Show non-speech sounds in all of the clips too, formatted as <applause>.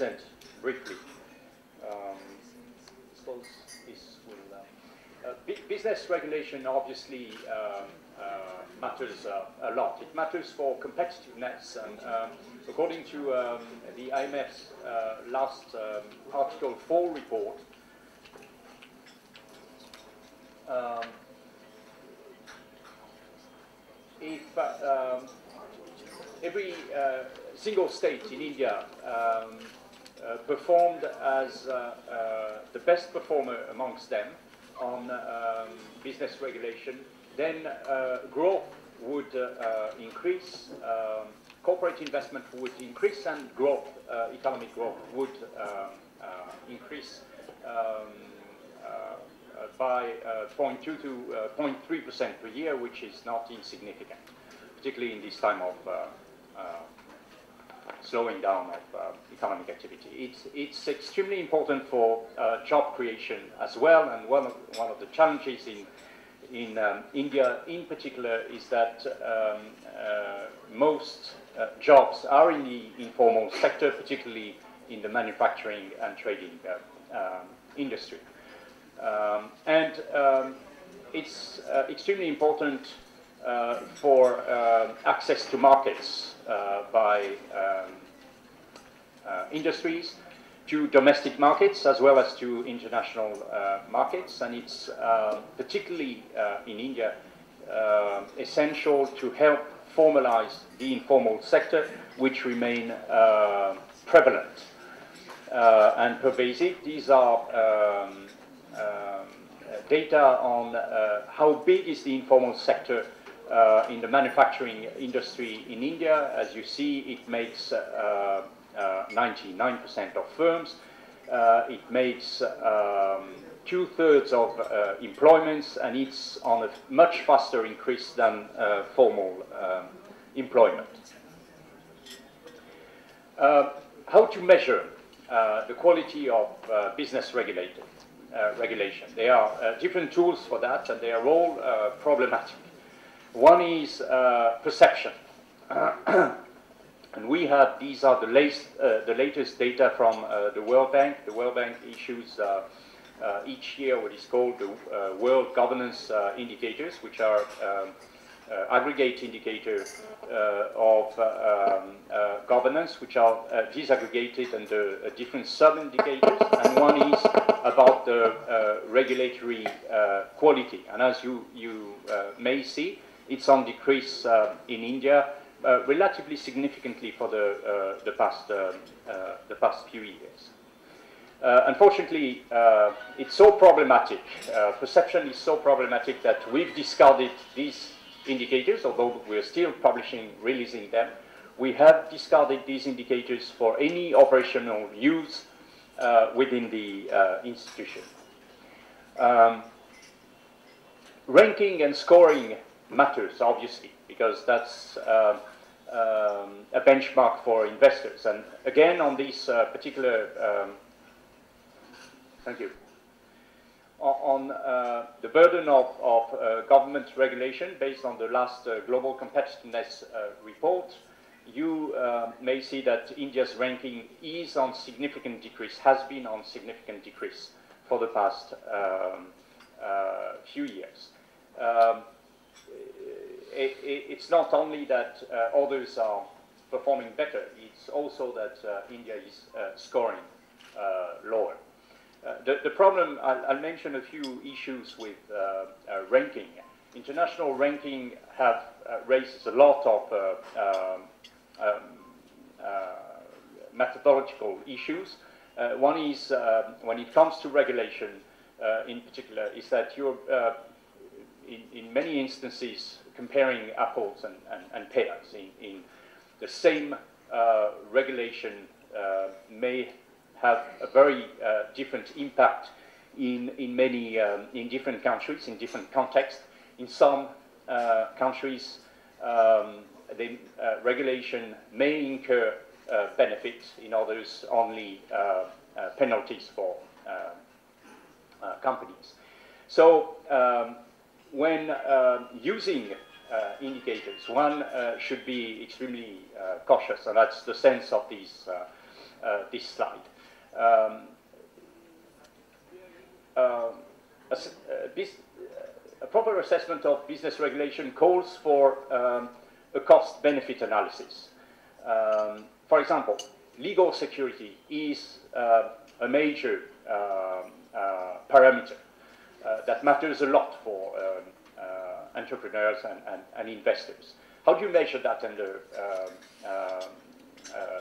present briefly. Um, suppose this will. Uh, uh, business regulation obviously um, uh, matters uh, a lot. It matters for competitiveness, and um, according to um, the IMF's uh, last um, Article 4 report, if um, every single state in India uh, Uh, performed as uh, uh, the best performer amongst them on um, business regulation, then uh, growth would uh, increase, um, corporate investment would increase, and growth, economic growth would increase um, by 0.2 to 0.3% per year, which is not insignificant, particularly in this time of slowing down of uh, economic activity. It's, it's extremely important for uh, job creation as well, and one of, one of the challenges in, in um, India in particular is that um, uh, most uh, jobs are in the informal sector, particularly in the manufacturing and trading uh, um, industry. Um, and um, it's uh, extremely important for access to markets by um, uh, industries to domestic markets as well as to international uh, markets. And it's uh, particularly in India essential to help formalize the informal sector, which remain prevalent and pervasive. These are um, um, data on uh, how big is the informal sector uh, in the manufacturing industry in India. As you see, it makes uh, 99% of firms. Uh, it makes um, two-thirds of uh, employments, and it's on a much faster increase than uh, formal um, employment. how to measure the quality of business regulation? There are different tools for that, and they are all problematic. One is perception. <clears throat> And we have, these are the, latest, uh, the latest data from uh, the World Bank. The World Bank issues uh, uh each year what is called the uh, World Governance uh, Indicators, which are um, aggregate indicators of um, governance, which are disaggregated under different sub-indicators. And one is about the regulatory quality. And as you, you may see, it's on decrease in India uh, relatively significantly for the, uh, the, past, um, uh, the past few years. unfortunately, it's so problematic, perception is so problematic that we've discarded these indicators, although we're still publishing, releasing them. We have discarded these indicators for any operational use uh, within the uh, institution. Um, ranking and scoring matters, obviously, because that's uh, um, a benchmark for investors. And again, on this uh, particular, um, thank you, on uh, the burden of, of uh, government regulation based on the last uh, Global Competitiveness uh, report, you uh, may see that India's ranking is on significant decrease, has been on significant decrease for the past um, few years. Um, it, it, it's not only that uh, others are performing better, it's also that uh, India is uh, scoring lower. The, the, problem, I'll, I'll, mention a few issues with ranking. International ranking have raised a lot of um, um, methodological issues. Uh, one is uh, when it comes to regulation, uh, in particular, is that in, in, many instances comparing apples and, and, and pears. In, in, the same uh, regulation uh, may have a very uh, different impact in, in many, um, in different countries, in different contexts. In some uh, countries, um, the uh, regulation may incur uh, benefits, in others only penalties for companies. So um, when using uh, indicators. One uh, should be extremely uh, cautious, and that's the sense of these this slide. Um, um a, a, proper assessment of business regulation calls for um, a cost-benefit analysis. Um, for example, legal security is uh, a major um, uh, parameter uh, that matters a lot for um, uh, entrepreneurs and, and, and, investors. How do you measure that under um, uh,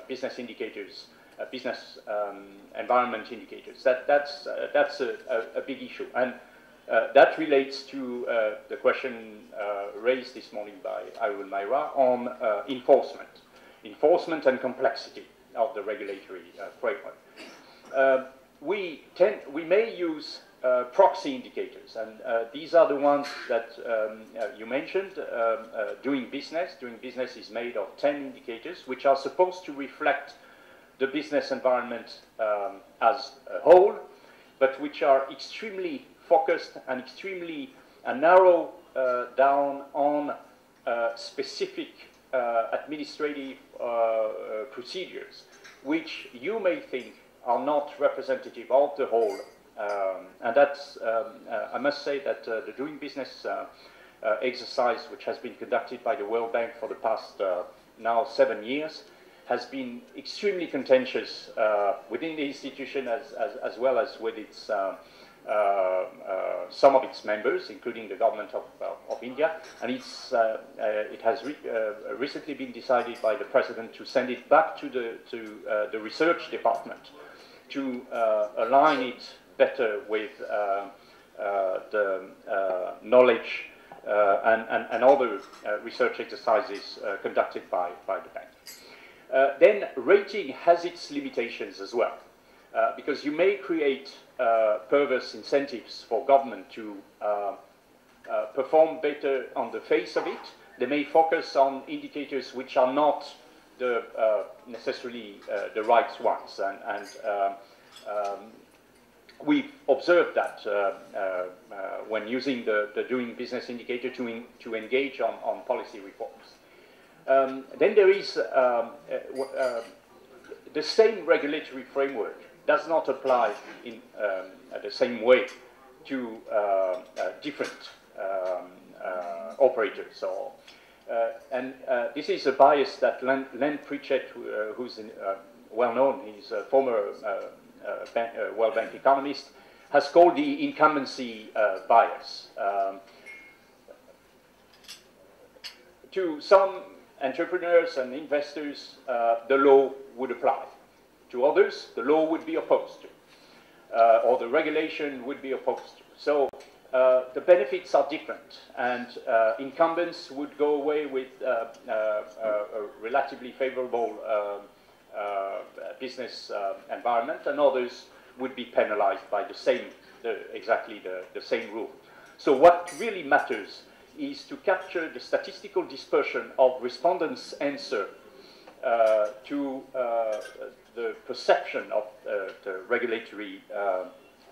business indicators, business um, environment indicators? That, that's that's a, a, a, big issue. And that relates to the question raised this morning by Arun Maira on enforcement. Enforcement and complexity of the regulatory framework. Uh, we, tend, we may use uh, proxy indicators, and uh, these are the ones that um, uh, you mentioned. Um, uh, doing business, doing business is made of 10 indicators, which are supposed to reflect the business environment um, as a whole, but which are extremely focused and extremely uh, narrow uh, down on specific administrative procedures, which you may think are not representative of the whole. Um, and that's, um, uh, I must say that uh, the doing business uh, uh, exercise, which has been conducted by the World Bank for the past uh, now seven years, has been extremely contentious within the institution as, as, as, well as with its uh, uh, some of its members, including the government of, of India, and it's, uh, it has re recently been decided by the president to send it back to the, to, the research department to uh, align it better with uh, uh, the knowledge and, and, and, other research exercises conducted by, by the bank. then rating has its limitations as well, because you may create perverse incentives for government to perform better on the face of it. They may focus on indicators which are not the, uh, necessarily uh, the right ones. And, and um, we've observed that uh, uh, uh, when using the, the, doing business indicator to, in, to engage on, on policy reforms. Um, then there is um, the same regulatory framework does not apply in um, the same way to different um, operators or uh, and uh, this is a bias that Lant, Lant Pritchett, uh, who's in, well known, he's a former bank, World Bank economist, has called the incumbency bias. Um, to some entrepreneurs and investors, uh, the law would apply. To others, the law would be opposed to, uh, or the regulation would be opposed to. So uh, the benefits are different, and uh, incumbents would go away with uh, uh a relatively favorable um, uh, business environment, and others would be penalized by the same, the, exactly the, the same rule. So what really matters is to capture the statistical dispersion of respondents' answer to the perception of the regulatory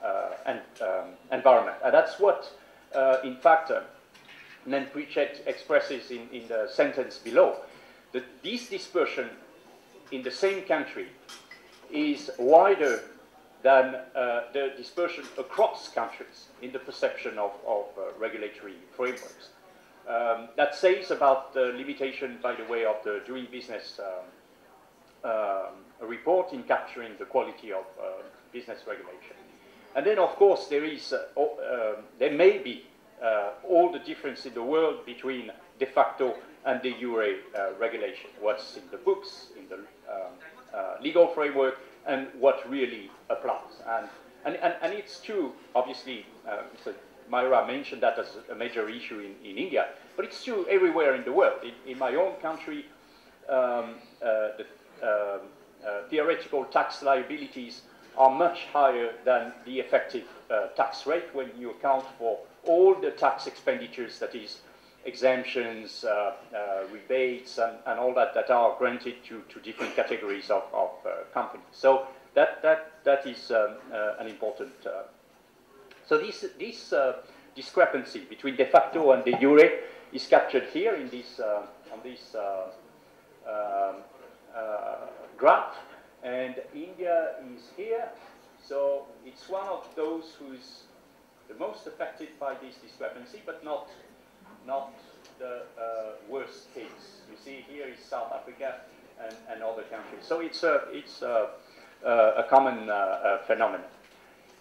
uh, and, um, environment. And that's what, uh, in fact, uh, expresses in, in the sentence below, that this dispersion in the same country is wider than uh, the dispersion across countries in the perception of, of uh, regulatory frameworks. Um, that says about the limitation, by the way, of the doing business um, um, report in capturing the quality of uh, business regulation. And then, of course, there is, uh, uh, there may be uh, all the difference in the world between de facto and de jure uh, regulation, what's in the books, the um, uh, legal framework, and what really applies. And, and, and, and it's true, obviously, uh, so Maira mentioned that as a major issue in, in India, but it's true everywhere in the world. In, in my own country, um, the um, theoretical tax liabilities are much higher than the effective uh, tax rate when you account for all the tax expenditures, that is, exemptions, uh, uh, rebates, and, and, all that that are granted to, to different categories of, of uh, companies. So that, that, that is um, uh, an important. Uh, so this, this discrepancy between de facto and de jure is captured here in this, on this um, graph and India is here. So it's one of those who's the most affected by this discrepancy, but not, not the uh, worst case. You see here is South Africa and, and other countries. So it's a, it's a, a common uh, uh, phenomenon.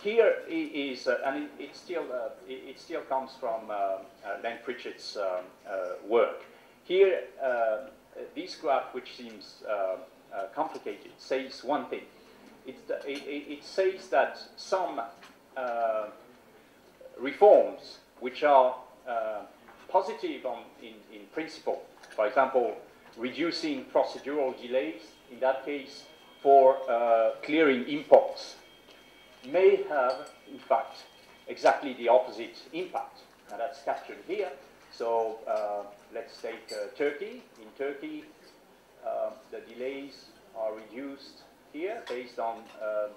Here is, uh, and it, it still, uh, it, it, still comes from uh, Lant Pritchett's um, work. Here, this graph, which seems complicated, says one thing. It, it, says that some reforms which are uh, positive on, in, in principle, for example, reducing procedural delays, in that case, for uh, clearing imports, may have, in fact, exactly the opposite impact. And that's captured here. So uh, let's take uh, Turkey. In Turkey, uh, the delays are reduced here based on uh,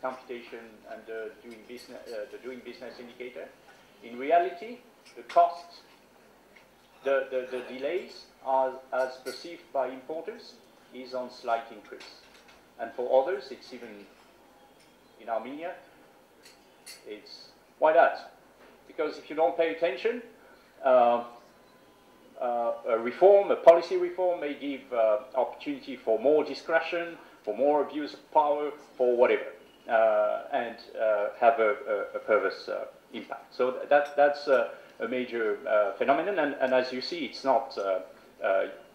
computation and doing business, uh, the doing business indicator. In reality, the costs, the, the, the delays are, as perceived by importers is on slight increase. And for others, it's even in Armenia, it's why that? Because if you don't pay attention, uh, uh, a reform, a policy reform may give uh, opportunity for more discretion, for more abuse of power, for whatever. Uh, and uh, have a, a, a perverse uh, impact. So that, that's a major phenomenon, and, and, as you see, it's not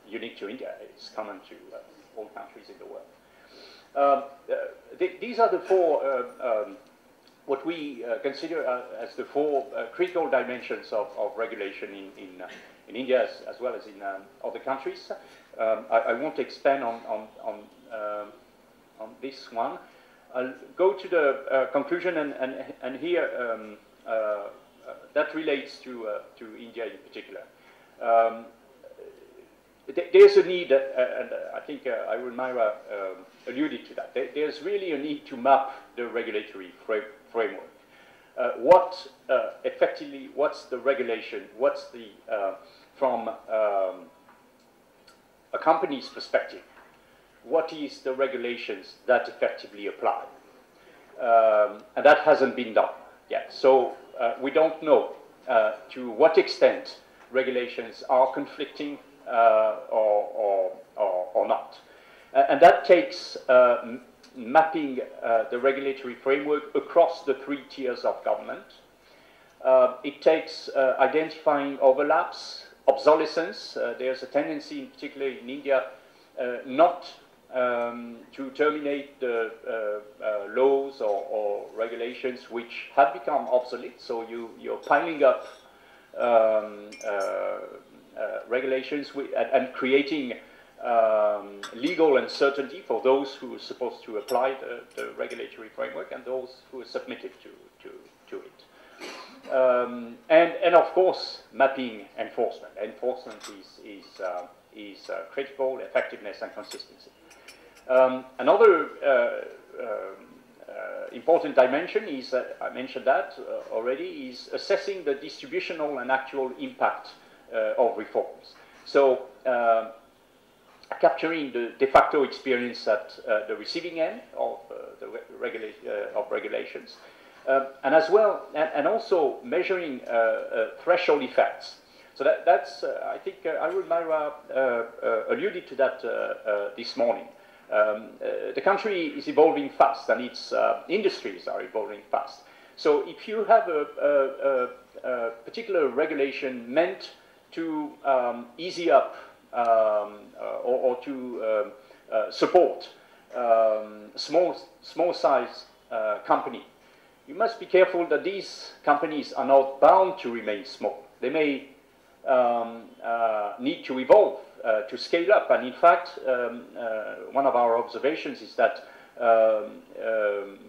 unique to India. It's common to all countries in the world. Um, th these are the four um, what we uh, consider uh, as the four uh, critical dimensions of, of regulation in, in, in India as, as, well as in um, other countries. Um, I, I, won't expand on, on, on, um, on this one. I'll go to the uh, conclusion, and, and, and here um, uh, uh that relates to, uh, to India in particular. Um, there's a need, uh, and I think uh, Maira um, alluded to that. There's really a need to map the regulatory framework. Uh, what effectively, what's the regulation? What's the, from um, a company's perspective, what is the regulations that effectively apply? Um, and that hasn't been done yet. So uh, we don't know uh, to what extent regulations are conflicting uh, or, or, or, or, not. and that takes uh, mapping uh, the regulatory framework across the three tiers of government. Uh, it takes identifying overlaps, obsolescence. there's a tendency, in particular in India, not um, to terminate the uh, uh, laws or, or, regulations which have become obsolete. So you, you're piling up um, uh, regulations and, and, creating um, legal uncertainty for those who are supposed to apply the, the regulatory framework and those who are submitted to, to, to it. Um, and, and of course, mapping enforcement. Enforcement is, is, uh, is uh, critical, effectiveness and consistency. Um, another uh, um, uh, important dimension is, uh, I mentioned that uh, already, is assessing the distributional and actual impact uh, of reforms. So um, capturing the de facto experience at uh, the receiving end of, the regula of regulations, um, and as well, and, and also measuring threshold effects. So that, that's, I think, uh, Arun Maira alluded to that this morning. Um, uh, the country is evolving fast and its uh, industries are evolving fast. So if you have a, a, a particular regulation meant to um, easy up um, uh, or, or, to um, uh, support um, small, small size uh, company, you must be careful that these companies are not bound to remain small. They may um, uh, need to evolve uh, to scale up. And in fact, um, uh, one of our observations is that um, um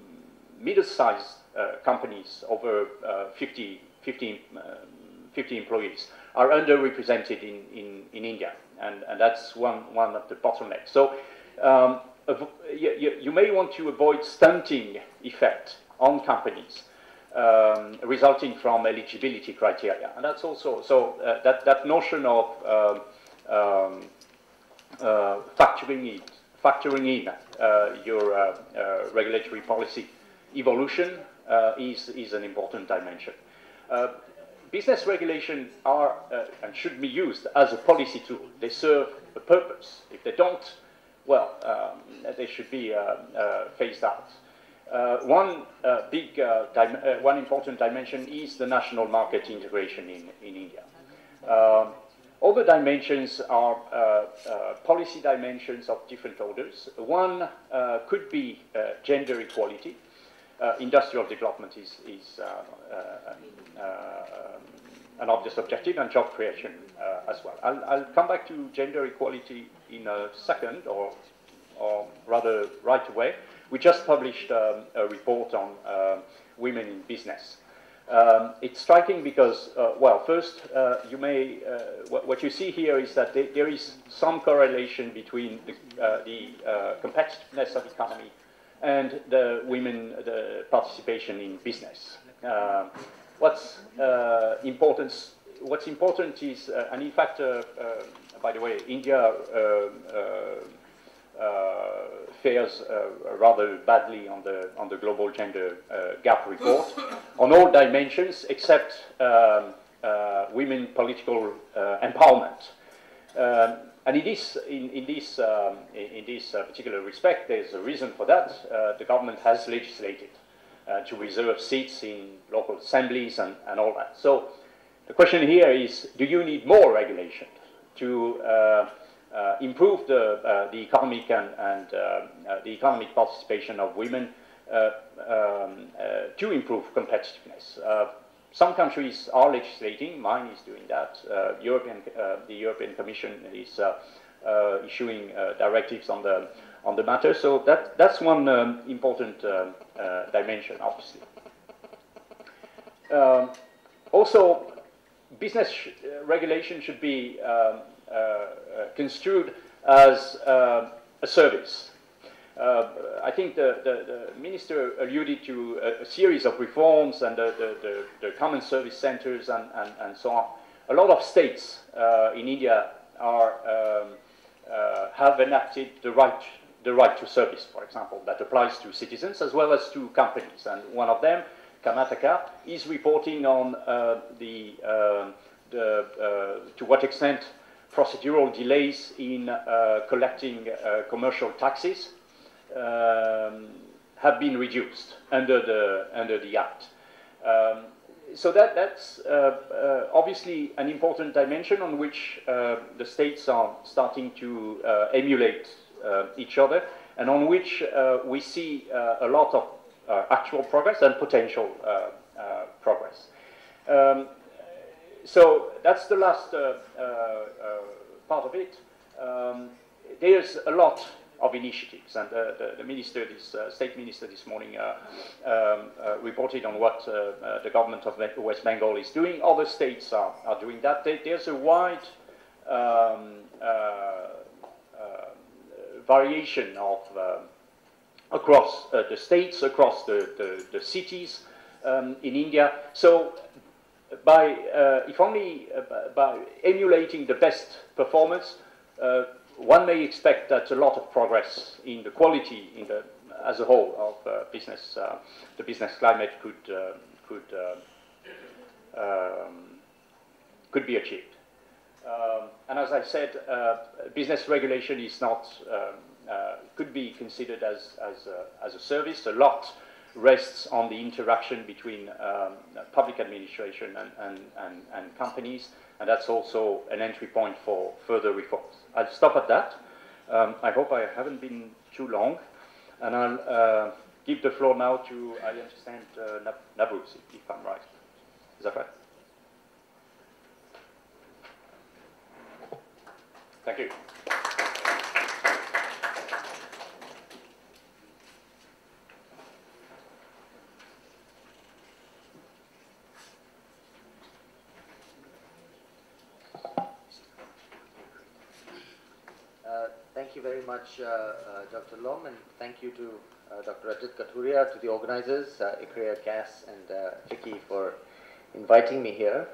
middle-sized companies over 50, 50, 50, employees are underrepresented in, in, in India. And, and that's one, one of the bottlenecks. So um, you, you, may want to avoid stunting effect on companies um, resulting from eligibility criteria. And that's also, so uh, that, that notion of um, um, uh, factoring, it, factoring in uh, your uh, uh, regulatory policy evolution is, is an important dimension. business regulation are and should be used as a policy tool. They serve a purpose. If they don't, well, um, they should be phased out. Uh, one uh, big, uh, one important dimension is the national market integration in, in India. Um, all the dimensions are policy dimensions of different orders. One could be gender equality. industrial development is, is an obvious objective and job creation uh, as well. I'll, I'll, come back to gender equality in a second, or, or rather right away. We just published um, a report on uh, women in business. Um, it's striking because, uh, well, first, uh, you may, uh, what, what, you see here is that there, is some correlation between the, uh, the uh, competitiveness of the economy and the women, the participation in business. what's important, what's important is, and in fact, by the way, India uh, fares uh, rather badly on the, on the global gender uh, gap report on all dimensions except um, women political empowerment. Um, and in this, in, in this, um, in, this uh, particular respect, there's a reason for that. Uh, the government has legislated uh, to reserve seats in local assemblies and, and all that. So the question here is, do you need more regulation to uh, improve the, uh, the economic and, and uh, the economic participation of women um, to improve competitiveness. some countries are legislating, mine is doing that. European, the European Commission is issuing directives on the, on the matter. So that, that's one um, important dimension, obviously. Um, also, business sh regulation should be um, uh, uh, construed as uh, a service. I think the, the, the, minister alluded to a, a, series of reforms and the, the, the common service centers and, and, and, so on. A lot of states in India are, um, have enacted the right the right to service, for example, that applies to citizens as well as to companies. And one of them, Karnataka, is reporting on uh, the, uh, the uh, to what extent procedural delays in uh, collecting uh, commercial taxes um, have been reduced under the, under the Act. Um, so that, that's uh, uh, obviously an important dimension on which uh, the states are starting to uh, emulate each other and on which we see a lot of actual progress and potential progress. Um, so that's the last part of it. Um, there's a lot of initiatives, and the, the, minister, this state minister, this morning um, reported on what the government of West Bengal is doing. Other states are, are doing that. There's a wide um, variation of across uh, the states, across the, the, the cities um, in India. So by, uh, if only uh, by emulating the best performance, uh, one may expect that a lot of progress in the quality in the, as a whole of uh, business, uh, the business climate could, uh, could, um, could be achieved. Um, and as I said, business regulation is not, um, could be considered as, as, a, as a service. A lot rests on the interaction between um, public administration and, and, and, and, companies, and that's also an entry point for further reforms. I'll stop at that. Um, I hope I haven't been too long, and I'll uh, give the floor now to, I understand, uh, Navroz, if I'm right. Is that right? Thank you. Thank you very much, uh, uh, Dr. Lom, and thank you to uh, Dr. Rajat Kathuria, to the organizers, uh, ICRIER KAS and uh, FICCI for inviting me here.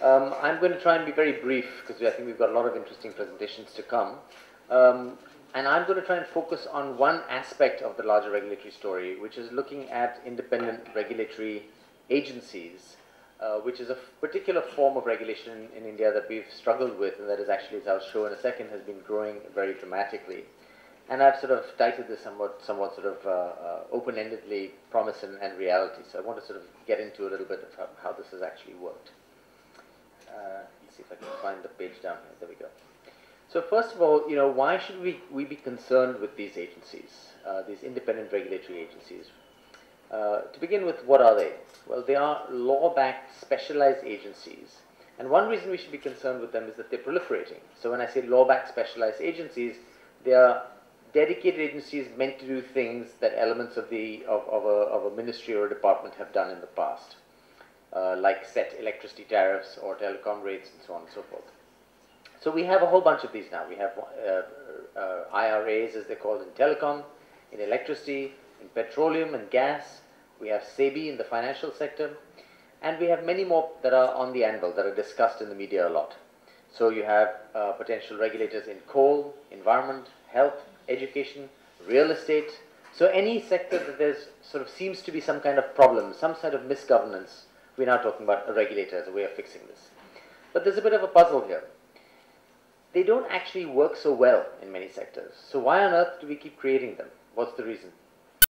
Um, I'm going to try and be very brief because I think we've got a lot of interesting presentations to come. Um, and I'm going to try and focus on one aspect of the larger regulatory story, which is looking at independent regulatory agencies, uh, which is a particular form of regulation in India that we've struggled with, and that is actually, as I'll show in a second, has been growing very dramatically. And I've sort of titled this somewhat, somewhat sort of uh, uh, open-endedly promise and, and, reality. So I want to sort of get into a little bit of how, how this has actually worked. Uh, let's see if I can find the page down here. There we go. So first of all, you know, why should we, we be concerned with these agencies, uh, these independent regulatory agencies? Uh, to begin with, what are they? Well, they are law-backed specialized agencies. And one reason we should be concerned with them is that they're proliferating. So when I say law-backed specialized agencies, they are dedicated agencies meant to do things that elements of, the, of, of, a, of a ministry or a department have done in the past, uh, like set electricity tariffs or telecom rates and so on and so forth. So we have a whole bunch of these now. We have uh, uh, IRAs, as they're called in telecom, in electricity, in petroleum and gas. We have SEBI in the financial sector. And we have many more that are on the anvil, that are discussed in the media a lot. So you have uh, potential regulators in coal, environment, health, education, real estate. So any sector that there's sort of seems to be some kind of problem, some sort of misgovernance, we're now talking about a regulator as a way of fixing this. But there's a bit of a puzzle here. They don't actually work so well in many sectors. So why on earth do we keep creating them? What's the reason?